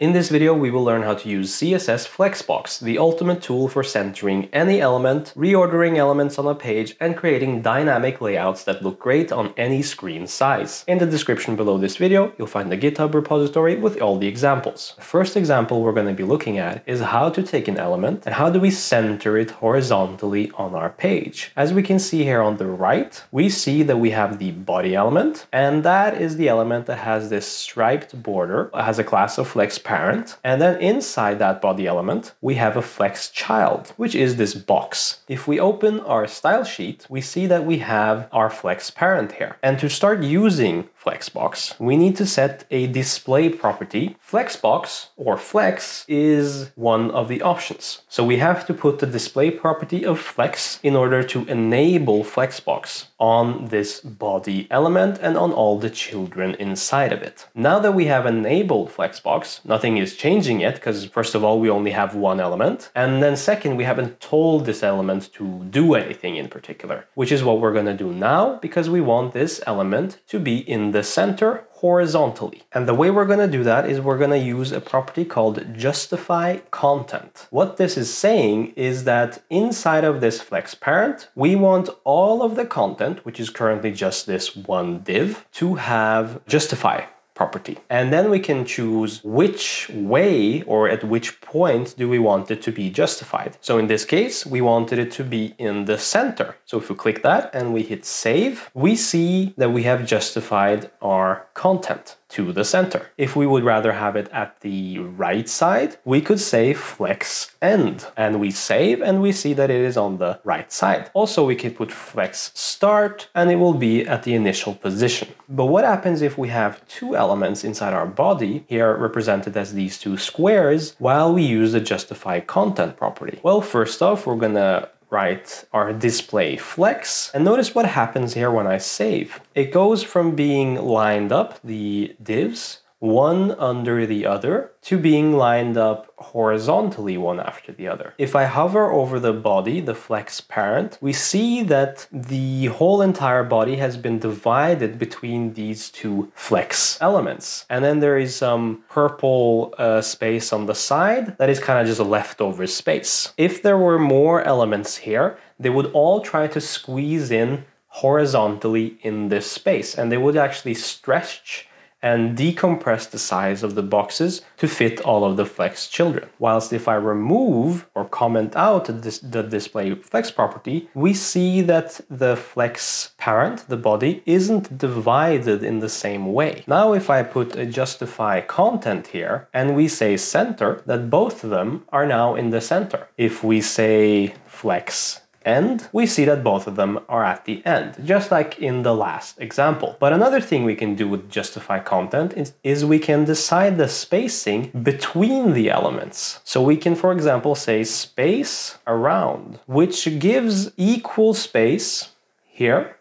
In this video, we will learn how to use CSS Flexbox, the ultimate tool for centering any element, reordering elements on a page, and creating dynamic layouts that look great on any screen size. In the description below this video, you'll find the GitHub repository with all the examples. The first example we're going to be looking at is how to take an element and how do we center it horizontally on our page. As we can see here on the right, we see that we have the body element, and that is the element that has this striped border, it has a class of flex parent. And then inside that body element, we have a flex child, which is this box. If we open our style sheet, we see that we have our flex parent here. And to start using Flexbox, we need to set a display property. Flexbox or flex is one of the options. So we have to put the display property of flex in order to enable Flexbox on this body element and on all the children inside of it. Now that we have enabled Flexbox, nothing is changing yet because first of all, we only have one element. And then second, we haven't told this element to do anything in particular, which is what we're going to do now because we want this element to be in the center horizontally. And the way we're going to do that is we're going to use a property called justify content. What this is saying is that inside of this flex parent, we want all of the content, which is currently just this one div, to have justify property. And then we can choose which way or at which point do we want it to be justified. So in this case, we wanted it to be in the center. So if we click that and we hit save, we see that we have justified our content to the center. If we would rather have it at the right side, we could say flex end and we save and we see that it is on the right side. Also, we could put flex start and it will be at the initial position. But what happens if we have two elements inside our body, here represented as these two squares, while we use the justify content property? Well, first off, we're gonna write our display flex. And notice what happens here when I save. It goes from being lined up, the divs, one under the other to being lined up horizontally one after the other. If I hover over the body, the flex parent, we see that the whole entire body has been divided between these two flex elements. And then there is some purple uh, space on the side that is kind of just a leftover space. If there were more elements here, they would all try to squeeze in horizontally in this space and they would actually stretch and decompress the size of the boxes to fit all of the flex children. Whilst if I remove or comment out the display flex property, we see that the flex parent, the body, isn't divided in the same way. Now if I put a justify content here and we say center, that both of them are now in the center. If we say flex end, we see that both of them are at the end, just like in the last example. But another thing we can do with justify content is, is, we can decide the spacing between the elements. So we can, for example, say space around, which gives equal space here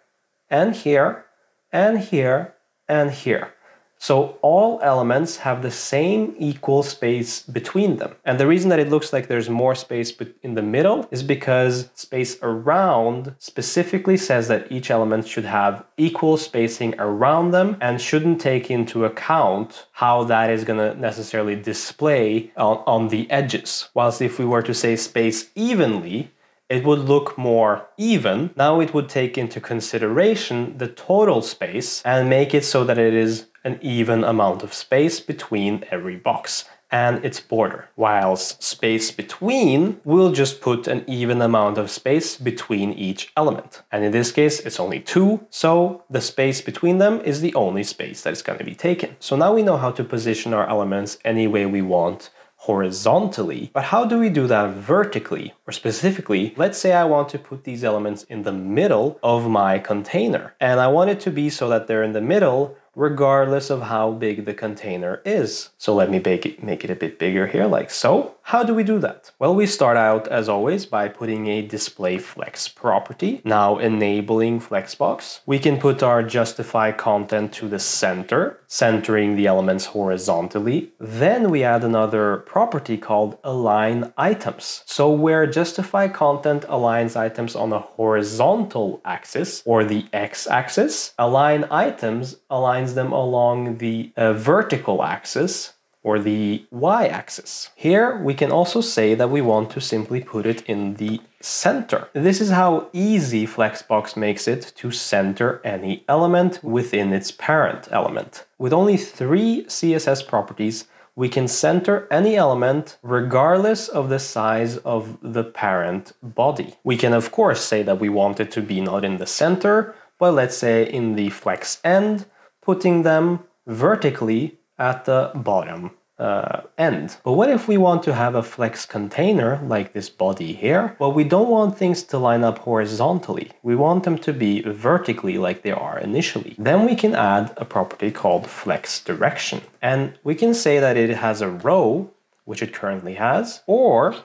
and here and here and here. So all elements have the same equal space between them. And the reason that it looks like there's more space in the middle is because space around specifically says that each element should have equal spacing around them and shouldn't take into account how that is going to necessarily display on, on the edges. Whilst if we were to say space evenly, it would look more even. Now it would take into consideration the total space and make it so that it is an even amount of space between every box and its border, whilst space between will just put an even amount of space between each element. And in this case, it's only two, so the space between them is the only space that is going to be taken. So now we know how to position our elements any way we want horizontally, but how do we do that vertically? Or specifically, let's say I want to put these elements in the middle of my container, and I want it to be so that they're in the middle regardless of how big the container is. So let me make it, make it a bit bigger here, like so. How do we do that? Well, we start out as always by putting a display flex property. Now enabling flexbox. We can put our justify content to the center, centering the elements horizontally. Then we add another property called align items. So where justify content aligns items on a horizontal axis or the x axis, align items aligns them along the uh, vertical axis or the y-axis. Here we can also say that we want to simply put it in the center. This is how easy Flexbox makes it to center any element within its parent element. With only three CSS properties, we can center any element regardless of the size of the parent body. We can of course say that we want it to be not in the center, but let's say in the flex end, putting them vertically at the bottom uh, end. But what if we want to have a flex container like this body here? Well, we don't want things to line up horizontally. We want them to be vertically like they are initially. Then we can add a property called flex direction. And we can say that it has a row, which it currently has, or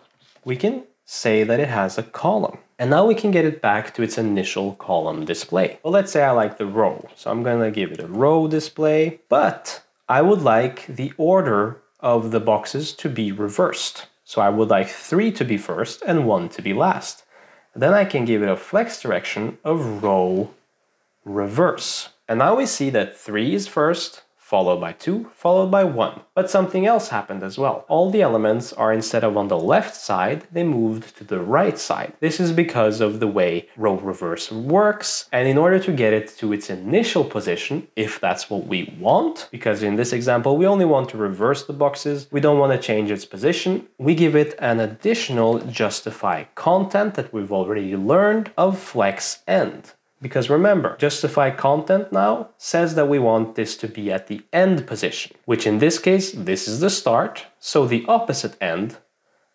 we can say that it has a column. And now we can get it back to its initial column display. Well, let's say I like the row. So I'm gonna give it a row display, but I would like the order of the boxes to be reversed. So I would like 3 to be first and 1 to be last. Then I can give it a flex direction of row reverse. And now we see that 3 is first, followed by 2, followed by 1. But something else happened as well. All the elements are instead of on the left side, they moved to the right side. This is because of the way row reverse works, and in order to get it to its initial position, if that's what we want, because in this example we only want to reverse the boxes, we don't want to change its position, we give it an additional justify content that we've already learned of flex end. Because remember, justify content now says that we want this to be at the end position, which in this case, this is the start, so the opposite end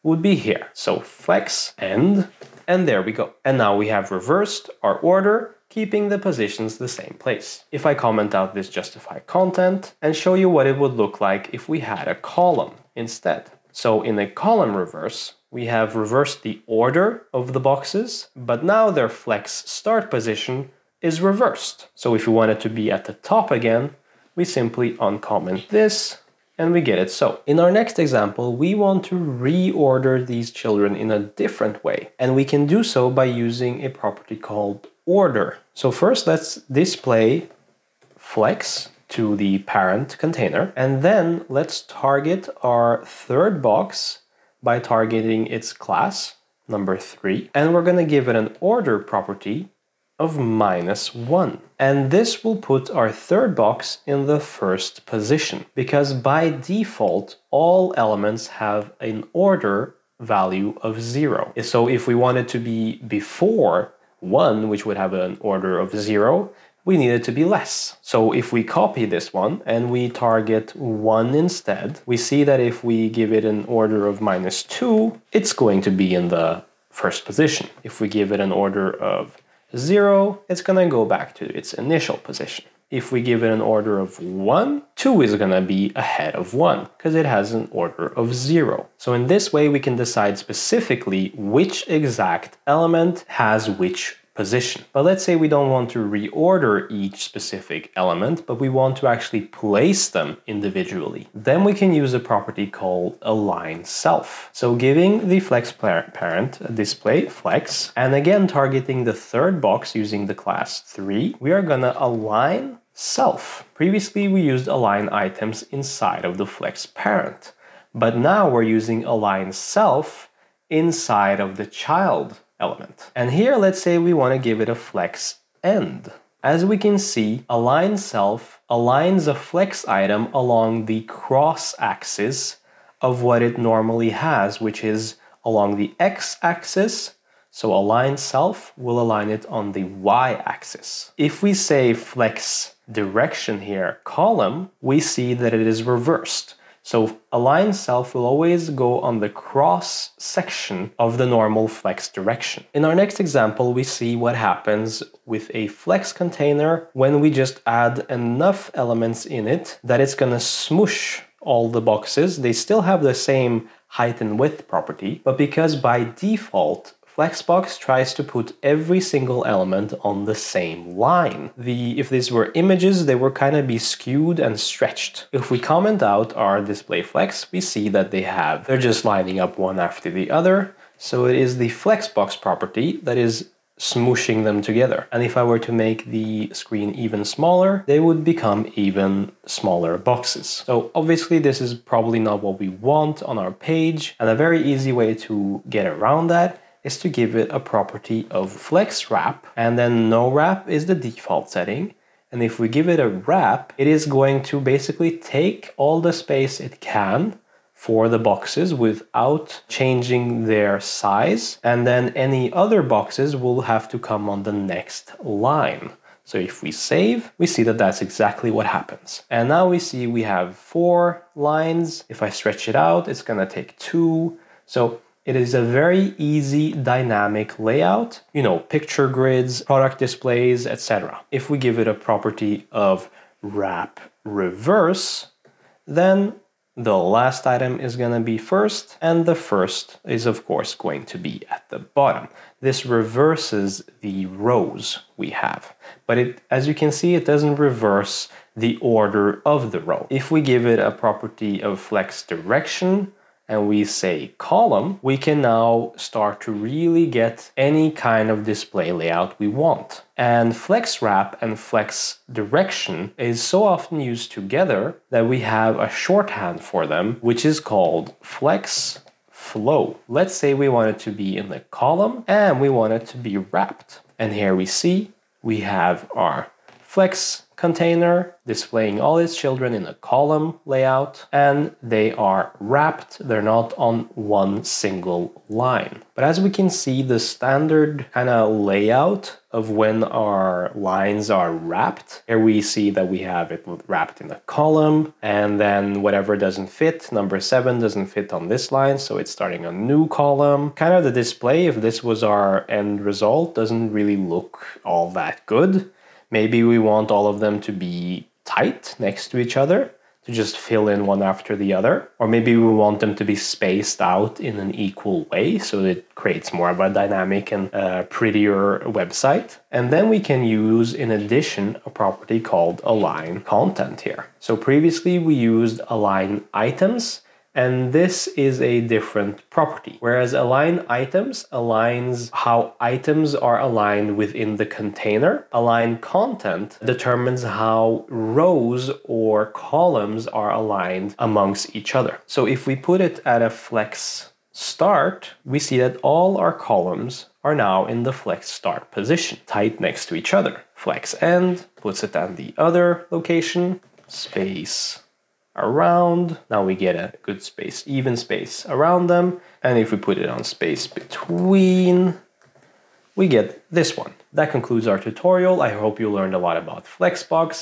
would be here. So flex end, and there we go. And now we have reversed our order, keeping the positions the same place. If I comment out this justify content and show you what it would look like if we had a column instead. So in a column reverse, we have reversed the order of the boxes, but now their flex start position is reversed. So if we want it to be at the top again, we simply uncomment this and we get it so. In our next example, we want to reorder these children in a different way. And we can do so by using a property called order. So first let's display flex to the parent container. And then let's target our third box by targeting its class, number 3, and we're going to give it an order property of minus 1. And this will put our third box in the first position, because by default, all elements have an order value of 0. So if we want it to be before 1, which would have an order of 0, we need it to be less. So if we copy this one and we target 1 instead, we see that if we give it an order of minus 2, it's going to be in the first position. If we give it an order of 0, it's going to go back to its initial position. If we give it an order of 1, 2 is going to be ahead of 1 because it has an order of 0. So in this way we can decide specifically which exact element has which position. But let's say we don't want to reorder each specific element, but we want to actually place them individually. Then we can use a property called align self. So giving the flex parent a display flex, and again targeting the third box using the class 3, we are gonna align self. Previously we used align items inside of the flex parent, but now we're using align self inside of the child element. And here, let's say we want to give it a flex end. As we can see, align self aligns a flex item along the cross axis of what it normally has, which is along the x axis. So align self will align it on the y axis. If we say flex direction here column, we see that it is reversed. So align self will always go on the cross section of the normal flex direction. In our next example, we see what happens with a flex container when we just add enough elements in it that it's gonna smush all the boxes. They still have the same height and width property, but because by default Flexbox tries to put every single element on the same line. The If these were images, they would kind of be skewed and stretched. If we comment out our display flex, we see that they have, they're just lining up one after the other. So it is the Flexbox property that is smooshing them together. And if I were to make the screen even smaller, they would become even smaller boxes. So obviously this is probably not what we want on our page. And a very easy way to get around that is to give it a property of flex wrap and then no wrap is the default setting. And if we give it a wrap, it is going to basically take all the space it can for the boxes without changing their size. And then any other boxes will have to come on the next line. So if we save, we see that that's exactly what happens. And now we see we have four lines. If I stretch it out, it's gonna take two. So it is a very easy dynamic layout, you know, picture grids, product displays, etc. If we give it a property of wrap reverse, then the last item is going to be first, and the first is of course going to be at the bottom. This reverses the rows we have, but it, as you can see, it doesn't reverse the order of the row. If we give it a property of flex direction, and we say column, we can now start to really get any kind of display layout we want. And flex wrap and flex direction is so often used together that we have a shorthand for them, which is called flex flow. Let's say we want it to be in the column and we want it to be wrapped. And here we see we have our flex container displaying all its children in a column layout and they are wrapped. They're not on one single line. But as we can see the standard kind of layout of when our lines are wrapped here we see that we have it wrapped in a column and then whatever doesn't fit number seven doesn't fit on this line so it's starting a new column. Kind of the display if this was our end result doesn't really look all that good Maybe we want all of them to be tight next to each other to just fill in one after the other. Or maybe we want them to be spaced out in an equal way so it creates more of a dynamic and uh, prettier website. And then we can use, in addition, a property called align content here. So previously we used align items and this is a different property. Whereas align items aligns how items are aligned within the container. Align content determines how rows or columns are aligned amongst each other. So if we put it at a flex start, we see that all our columns are now in the flex start position, tight next to each other. Flex end puts it at the other location, space around. Now we get a good space, even space around them. And if we put it on space between, we get this one. That concludes our tutorial. I hope you learned a lot about Flexbox.